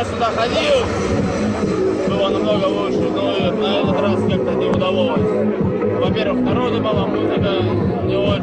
раз сюда ходил, было намного лучше, ну, но на этот раз как-то не удалось. Во-первых, народу мало, музыка не очень.